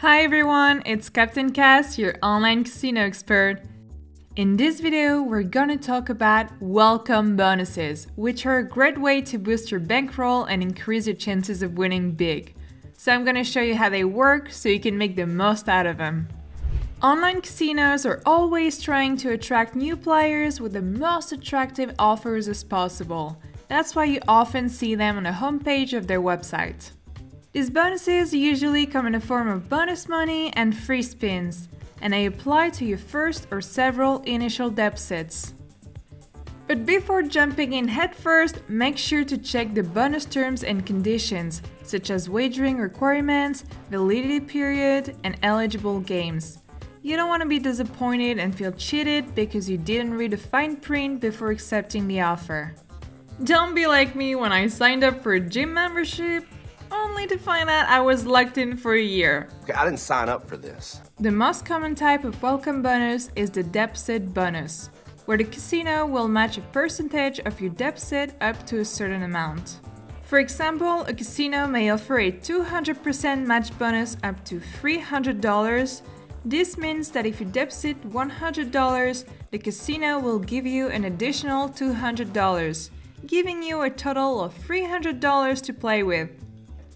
Hi everyone, it's Captain Caz, your online casino expert. In this video, we're gonna talk about welcome bonuses, which are a great way to boost your bankroll and increase your chances of winning big. So I'm gonna show you how they work so you can make the most out of them. Online casinos are always trying to attract new players with the most attractive offers as possible. That's why you often see them on the homepage of their website. These bonuses usually come in the form of bonus money and free spins, and they apply to your first or several initial deposits. But before jumping in headfirst, make sure to check the bonus terms and conditions, such as wagering requirements, validity period, and eligible games. You don't want to be disappointed and feel cheated because you didn't read the fine print before accepting the offer. Don't be like me when I signed up for a gym membership only to find out I was locked in for a year. Okay, I didn't sign up for this. The most common type of welcome bonus is the deposit bonus, where the casino will match a percentage of your deposit up to a certain amount. For example, a casino may offer a 200% match bonus up to $300. This means that if you deposit $100, the casino will give you an additional $200, giving you a total of $300 to play with.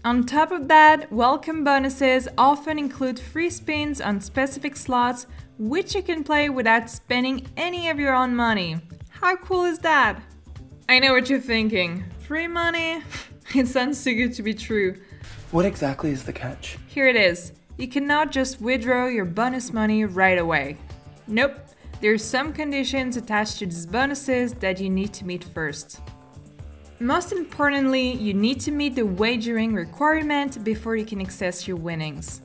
On top of that, welcome bonuses often include free spins on specific slots, which you can play without spending any of your own money. How cool is that? I know what you're thinking. Free money? it sounds too good to be true. What exactly is the catch? Here it is. You cannot just withdraw your bonus money right away. Nope, there are some conditions attached to these bonuses that you need to meet first. Most importantly, you need to meet the wagering requirement before you can access your winnings.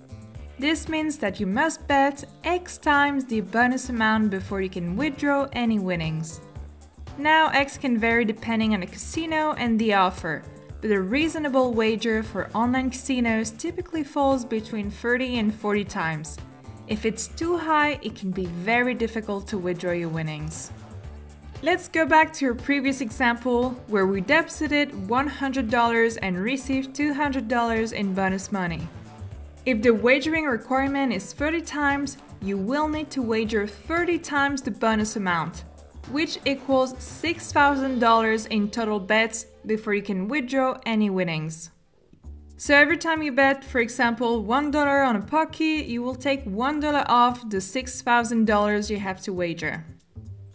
This means that you must bet X times the bonus amount before you can withdraw any winnings. Now X can vary depending on the casino and the offer, but a reasonable wager for online casinos typically falls between 30 and 40 times. If it's too high, it can be very difficult to withdraw your winnings. Let's go back to our previous example where we deposited $100 and received $200 in bonus money. If the wagering requirement is 30 times, you will need to wager 30 times the bonus amount, which equals $6,000 in total bets before you can withdraw any winnings. So every time you bet, for example, $1 on a pokie, you will take $1 off the $6,000 you have to wager.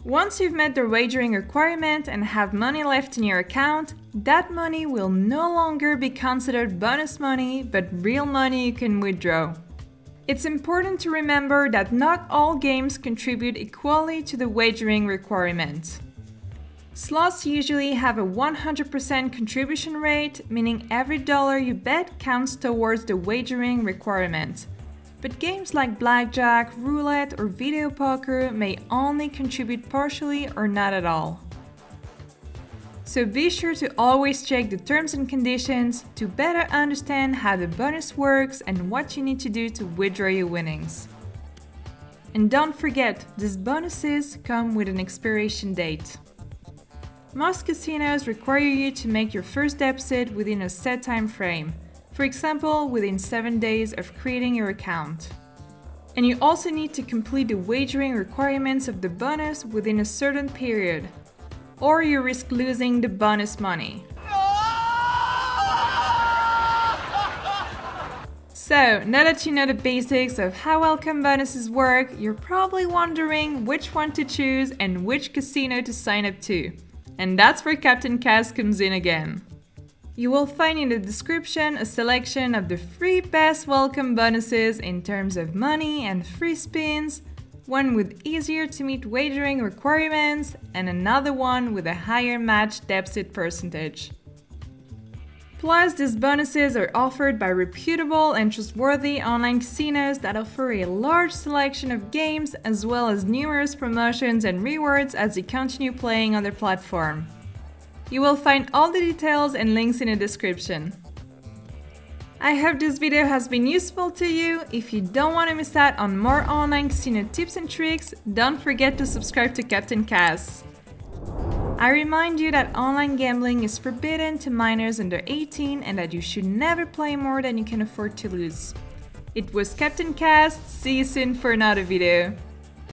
Once you've met the wagering requirement and have money left in your account, that money will no longer be considered bonus money, but real money you can withdraw. It's important to remember that not all games contribute equally to the wagering requirement. Slots usually have a 100% contribution rate, meaning every dollar you bet counts towards the wagering requirement but games like blackjack, roulette, or video poker may only contribute partially or not at all. So be sure to always check the terms and conditions to better understand how the bonus works and what you need to do to withdraw your winnings. And don't forget, these bonuses come with an expiration date. Most casinos require you to make your first deposit within a set time frame, for example within 7 days of creating your account. And you also need to complete the wagering requirements of the bonus within a certain period, or you risk losing the bonus money. So, now that you know the basics of how welcome bonuses work, you're probably wondering which one to choose and which casino to sign up to. And that's where Captain Caz comes in again. You will find in the description a selection of the three best welcome bonuses in terms of money and free spins, one with easier to meet wagering requirements, and another one with a higher match deposit percentage. Plus, these bonuses are offered by reputable and trustworthy online casinos that offer a large selection of games as well as numerous promotions and rewards as you continue playing on their platform. You will find all the details and links in the description. I hope this video has been useful to you. If you don't want to miss out on more online casino tips and tricks, don't forget to subscribe to Captain Caz. I remind you that online gambling is forbidden to minors under 18 and that you should never play more than you can afford to lose. It was Captain Caz, see you soon for another video.